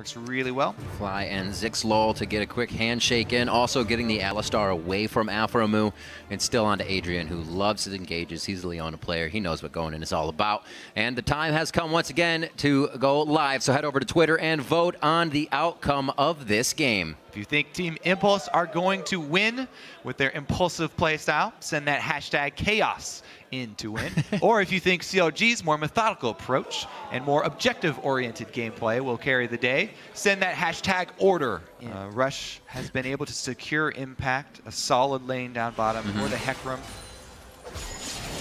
Works really well. Fly and Zixlol to get a quick handshake in. Also getting the Alistar away from Aphromoo and still onto Adrian, who loves his engages. He's a Leona player. He knows what going in is all about. And the time has come once again to go live. So head over to Twitter and vote on the outcome of this game. If you think Team Impulse are going to win with their impulsive playstyle, send that hashtag chaos in to win. or if you think CLG's more methodical approach and more objective-oriented gameplay will carry the day, send that hashtag order. Uh, Rush has been able to secure impact, a solid lane down bottom mm -hmm. for the Hecarim.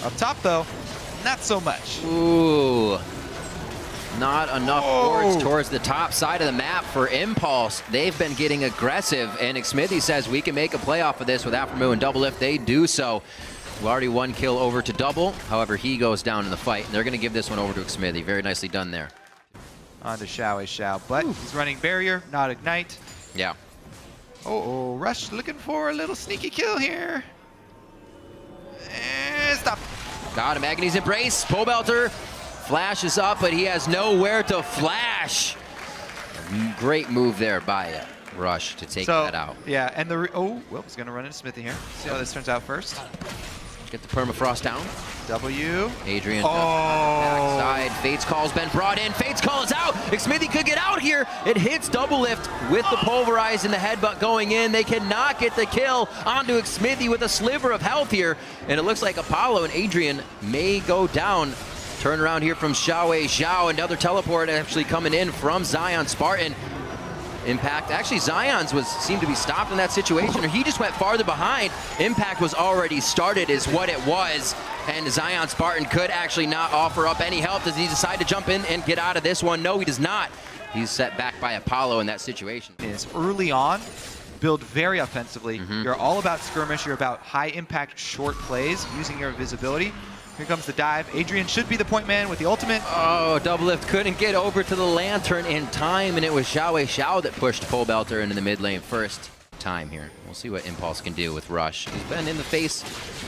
Up top, though, not so much. Ooh. Not enough boards towards the top side of the map for Impulse. They've been getting aggressive, and Xmithie says we can make a playoff of this with Aphromoo and Double if They do so. We already one kill over to Double. However, he goes down in the fight, and they're going to give this one over to Xmithie. Very nicely done there. On to Xiao Xiao, but Ooh. he's running Barrier, not Ignite. Yeah. Oh, oh, Rush looking for a little sneaky kill here. And stop. Got him, Agony's Embrace. Pobelter flashes up, but he has nowhere to flash. Great move there by Rush to take so, that out. Yeah, and the oh, well, he's gonna run into Xmithie here. See how this turns out first. Get the permafrost down. W. Adrian uh, oh. backside. Fate's call's been brought in. Fate's call is out. Xmithie could get out here. It hits Doublelift with the pulverize and the headbutt going in. They cannot get the kill onto Xmithie with a sliver of health here. And it looks like Apollo and Adrian may go down. Turn around here from Xiao Xiao. Another teleport actually coming in from Zion Spartan impact. Actually, Zion's was seemed to be stopped in that situation, or he just went farther behind. Impact was already started is what it was, and Zion Spartan could actually not offer up any help. Does he decide to jump in and get out of this one? No, he does not. He's set back by Apollo in that situation. Is early on, build very offensively. Mm -hmm. You're all about skirmish. You're about high impact short plays, using your visibility. Here comes the dive. Adrian should be the point man with the ultimate. Oh, Doublelift couldn't get over to the lantern in time, and it was Xiao Xiao that pushed Pobelter into the mid lane first time here. We'll see what Impulse can do with Rush. He's been in the face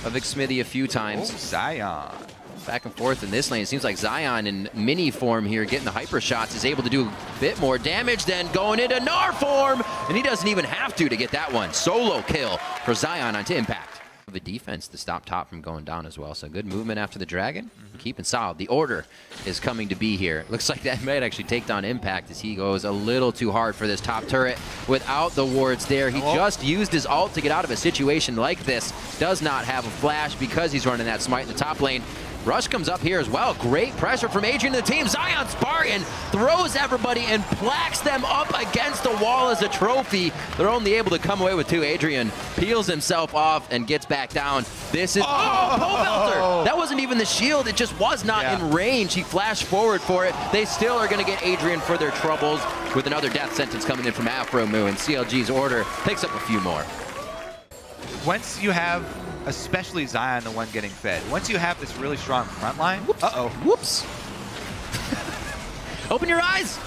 of Xmithie a few times. Oh, Zion. Back and forth in this lane. It seems like Zion in mini form here, getting the hyper shots, is able to do a bit more damage than going into Gnar form. And he doesn't even have to to get that one. Solo kill for Zion onto Impact the defense to stop top from going down as well. So good movement after the Dragon. Mm -hmm. Keeping solid. The order is coming to be here. Looks like that might actually take down Impact as he goes a little too hard for this top turret without the wards there. He oh. just used his ult to get out of a situation like this. Does not have a flash because he's running that smite in the top lane. Rush comes up here as well. Great pressure from Adrian and the team. Zion Spartan throws everybody and placks them up against the wall as a trophy. They're only able to come away with two. Adrian peels himself off and gets back down. This is, oh, oh That wasn't even the shield. It just was not yeah. in range. He flashed forward for it. They still are going to get Adrian for their troubles with another death sentence coming in from Aphromoo and CLG's order picks up a few more. Once you have especially Zion, the one getting fed. Once you have this really strong front line, uh-oh. Whoops. Open your eyes.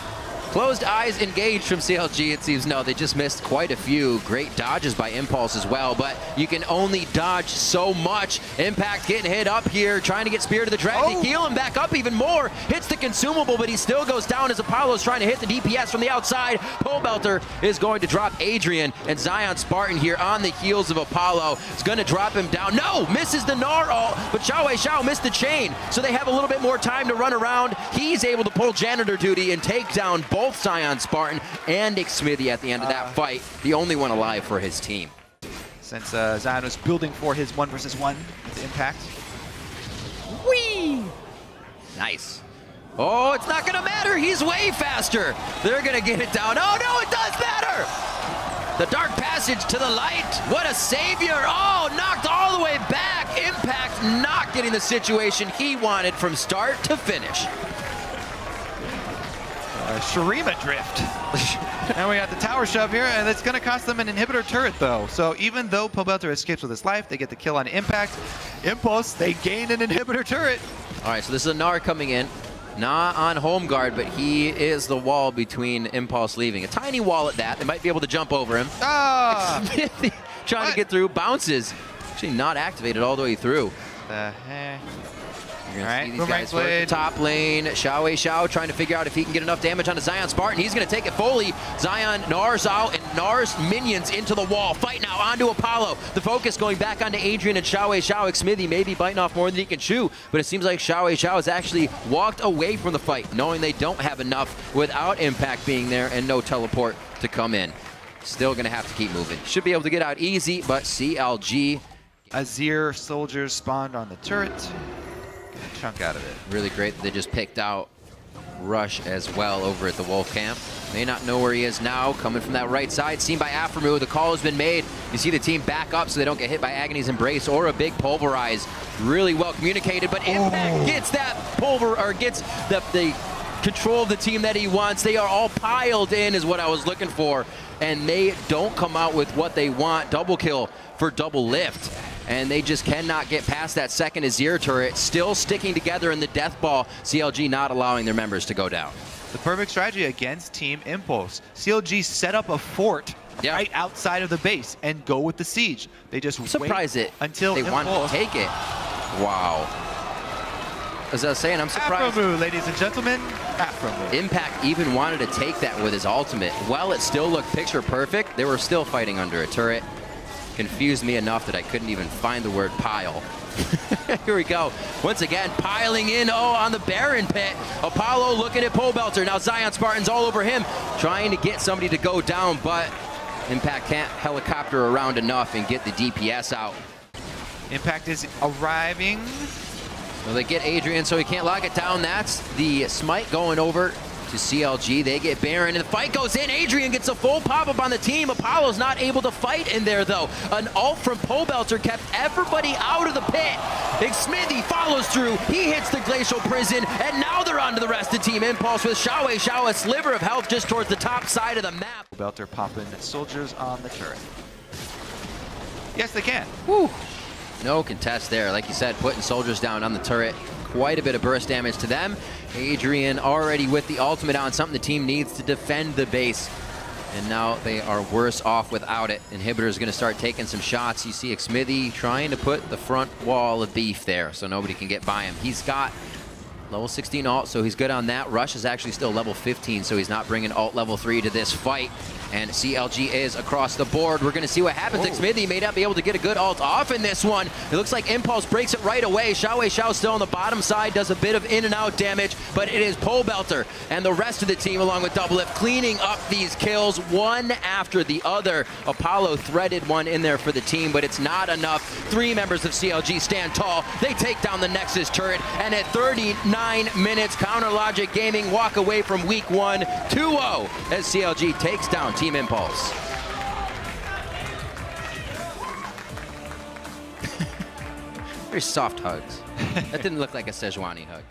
Closed eyes engaged from CLG, it seems. No, they just missed quite a few. Great dodges by Impulse as well, but you can only dodge so much. Impact getting hit up here, trying to get Spear to the Dragon oh. to heal him back up even more. Hits the consumable, but he still goes down as Apollo's trying to hit the DPS from the outside. Pobelter is going to drop Adrian, and Zion Spartan here on the heels of Apollo is going to drop him down. No, misses the Gnar ult, but Xiao Wei Xiao missed the chain, so they have a little bit more time to run around. He's able to pull janitor duty and take down both both Zion Spartan and Xmithie at the end of that uh, fight, the only one alive for his team. Since uh, Zion was building for his one versus one with impact. Whee! Nice. Oh, it's not going to matter. He's way faster. They're going to get it down. Oh, no, it does matter. The dark passage to the light. What a savior. Oh, knocked all the way back. Impact not getting the situation he wanted from start to finish. Uh, Shurima Drift. and we got the tower shove here, and it's going to cost them an inhibitor turret, though. So even though Pobelter escapes with his life, they get the kill on impact. Impulse, they gain an inhibitor turret. All right, so this is a Gnar coming in. Not on home guard, but he is the wall between Impulse leaving. A tiny wall at that. They might be able to jump over him. Ah! Trying what? to get through. Bounces. Actually not activated all the way through. The heck? You're gonna right, see these Boomerang guys work the top lane. Xiao Wei Xiao trying to figure out if he can get enough damage onto Zion Spartan. He's gonna take it fully. Zion, Nars out, and Nars minions into the wall. Fight now onto Apollo. The focus going back onto Adrian and Xiao Wei Xiao. Xmithie maybe biting off more than he can chew, but it seems like Xiao Wei Xiao has actually walked away from the fight, knowing they don't have enough without Impact being there and no teleport to come in. Still gonna have to keep moving. Should be able to get out easy, but CLG Azir soldiers spawned on the turret. Get a chunk out of it. Really great they just picked out Rush as well over at the Wolf Camp. May not know where he is now, coming from that right side. Seen by Aphromoo, the call has been made. You see the team back up so they don't get hit by Agony's Embrace or a big Pulverize. Really well communicated, but Impact oh. gets that pulver, or gets the, the control of the team that he wants. They are all piled in is what I was looking for, and they don't come out with what they want. Double kill for Doublelift and they just cannot get past that second Azir turret, still sticking together in the death ball. CLG not allowing their members to go down. The perfect strategy against Team Impulse. CLG set up a fort Yeah. right outside of the base and go with the siege. They just wait it until they Impulse. want to take it. Wow. As I was saying, I'm surprised. Ladies and gentlemen. Impact even wanted to take that with his ultimate. While it still looked picture perfect, they were still fighting under a turret. Confused me enough that I couldn't even find the word pile. Here we go. Once again, piling in. Oh, on the Baron pit. Apollo looking at Pobelter. Now Zion Spartan's all over him, trying to get somebody to go down, but Impact can't helicopter around enough and get the DPS out. Impact is arriving. Well, they get Adrian, so he can't lock it down. That's the smite going over to CLG. They get Baron, and the fight goes in. Adrian gets a full pop-up on the team. Apollo's not able to fight in there, though. An ult from Pobelter kept everybody out of the pit. Big Xmithie follows through. He hits the Glacial Prison, and now they're on to the rest of Team Impulse with Xiao Xiao, a sliver of health just towards the top side of the map. Belter popping soldiers on the turret. Yes, they can. Whew. No contest there. Like you said, putting soldiers down on the turret. Quite a bit of burst damage to them. Adrian already with the ultimate on, something the team needs to defend the base. And now they are worse off without it. Inhibitor is going to start taking some shots. You see Xmithie trying to put the front wall of beef there so nobody can get by him. He's got level 16 alt, so he's good on that. Rush is actually still level 15, so he's not bringing alt level 3 to this fight. And CLG is across the board. We're going to see what happens. Xmithie may not be able to get a good alt off in this one. It looks like Impulse breaks it right away. Xiaowei Xiao still on the bottom side, does a bit of in and out damage, but it is Pobelter and the rest of the team along with Doublelift cleaning up these kills one after the other. Apollo threaded one in there for the team, but it's not enough. Three members of CLG stand tall. They take down the Nexus turret, and at 39 minutes, Counter Logic Gaming walk away from week one 2-0 as CLG takes down Team Impulse. Very soft hugs. that didn't look like a Sejuani hug.